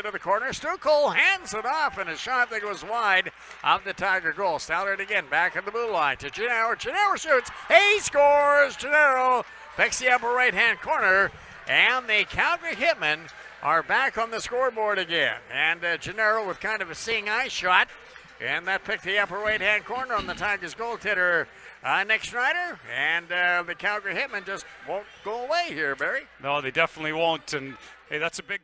Into the corner. Stukel hands it off, and a shot that goes wide of the Tiger goal. Stallard again back in the blue line to Gennaro. Gennaro shoots. He scores. Gennaro picks the upper right hand corner, and the Calgary Hitmen are back on the scoreboard again. And uh, Gennaro with kind of a seeing eye shot, and that picked the upper right hand corner on the Tigers goaltender. Uh, Nick Schneider and uh, the Calgary Hitmen just won't go away here, Barry. No, they definitely won't. And hey, that's a big goal.